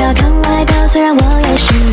不要看外表，虽然我也是。